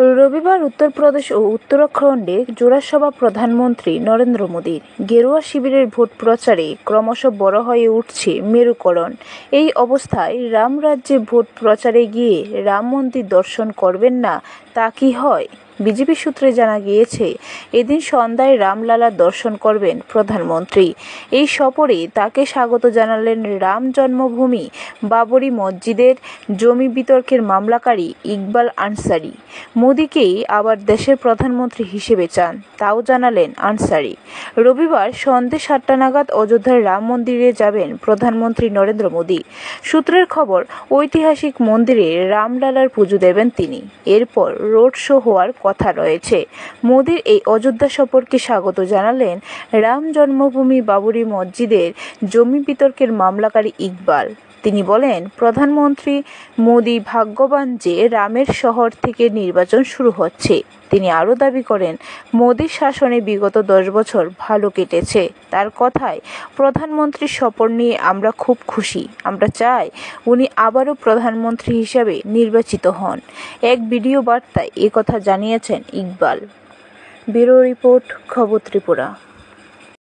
রবিবার উত্তরপ্রদেশ ও উত্তরাখণ্ডে জোড়াসভা প্রধানমন্ত্রী নরেন্দ্র মোদীর গেরুয়া শিবিরের ভোট প্রচারে ক্রমশ বড় হয়ে উঠছে মেরুকরণ। এই অবস্থায় রাম রাজ্যে ভোট প্রচারে গিয়ে রাম মন্দির দর্শন করবেন না, তা কি হয়? বিজেপি সূত্রে জানা গিয়েছে, এদিন সন্ধ্যায় রামলালার দর্শন করবেন প্রধানমন্ত্রী। এই সফরে তাকে স্বাগত জানালেন রাম জন্মভূমি, বাবরি মসজিদের জমি বিতর্কের মামলাকারী ইকবাল আনসারি। মোদীকেই আবার দেশের প্রধানমন্ত্রী হিসেবে চান, তাও জানালেন আনসারি। রবিবার সন্ধে সাতটা নাগাদ অযোধ্যার রাম মন্দিরে যাবেন প্রধানমন্ত্রী নরেন্দ্র মোদী। সূত্রের খবর, ঐতিহাসিক মন্দিরে রামলালার পুজো দেবেন তিনি। এরপর রোড শো হওয়ার কথা রয়েছে। মোদীর এই অযোধ্যা সফরকে স্বাগত জানালেন রাম জন্মভূমি বাবরি মসজিদের জমি বিতর্কের মামলাকারী ইকবাল। তিনি বলেন, প্রধানমন্ত্রী মোদী ভাগ্যবান যে রামের শহর থেকে নির্বাচন শুরু হচ্ছে। তিনি আরও দাবি করেন, মোদীর শাসনে বিগত দশ বছর ভালো কেটেছে। তার কথায় প্রধানমন্ত্রীর সফর নিয়ে আমরা খুব খুশি। আমরা চাই উনি আবারও প্রধানমন্ত্রী হিসাবে নির্বাচিত হন। এক ভিডিও বার্তায় কথা জানিয়েছেন ইকবাল। ব্যুরো রিপোর্ট খবর ত্রিপুরা।